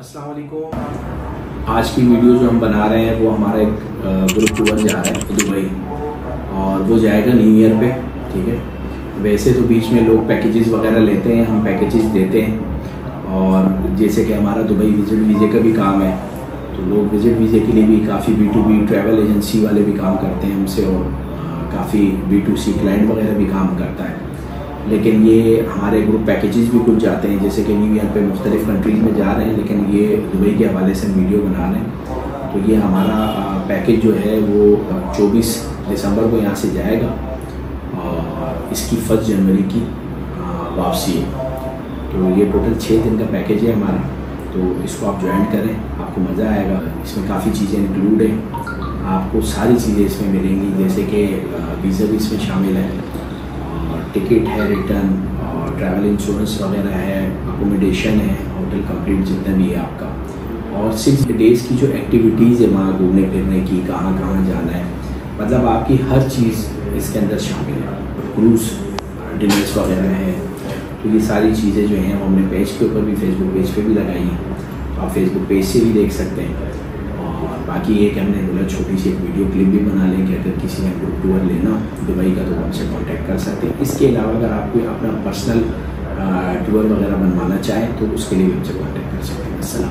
आज की वीडियो जो हम बना रहे हैं, वो हमारा एक ग्रुप टूर जा रहा है, दुबई। और वो जाएगा न्यू ईयर पे, ठीक है? वैसे तो बीच में लोग पैकेजेस वगैरह लेते हैं, हम पैकेजेस देते हैं। और जैसे कि हमारा दुबई विज़िट वीज़े का भी काम है तो लोग विज़िट वीज़े के लिए भी काफ़ी B to B travel agency वाले भी काम करते हैं हमसे, और काफ़ी बी टू सी क्लाइंट वगैरह भी काम करता है। लेकिन ये हमारे ग्रुप पैकेजेस भी कुछ जाते हैं, जैसे कि न्यू ईयर पे मुख्तलिफ़ कंट्रीज़ में जा रहे हैं, लेकिन ये दुबई के हवाले से वीडियो बना रहे हैं। तो ये हमारा पैकेज जो है वो 24 दिसंबर को यहाँ से जाएगा, और इसकी फ़र्स्ट जनवरी की वापसी है। तो ये टोटल छः दिन का पैकेज है हमारा। तो इसको आप ज्वाइन करें, आपको मज़ा आएगा। इसमें काफ़ी चीज़ें इंक्लूड हैं। आपको सारी चीज़ें इसमें मिलेंगी, जैसे कि वीज़ा भी इसमें शामिल है। टिकट है रिटर्न और ट्रैवल इंश्योरेंस वगैरह है अकोमोडेशन है होटल कंप्लीट जितना भी है आपका। और सिक्स डेज़ की जो एक्टिविटीज़ है वहाँ घूमने फिरने की, कहाँ कहाँ जाना है मतलब आपकी हर चीज़ इसके अंदर शामिल है। क्रूज़ डिनर्स वगैरह है तो ये सारी चीज़ें जो हैं हमने पेज के ऊपर भी फेसबुक पेज पे भी लगाई हैं। आप फेसबुक पेज से भी देख सकते हैं। बाकी एक हमने बोला छोटी सी एक वीडियो क्लिप भी बना लें कि अगर किसी ने ग्रुप टूर लेना, दुबई का तो हमसे कॉन्टैक्ट कर सकते हैं। इसके अलावा अगर आप कोई अपना पर्सनल टूर वगैरह बनवाना चाहें तो उसके लिए भी हमसे कॉन्टैक्ट कर सकते हैं। असल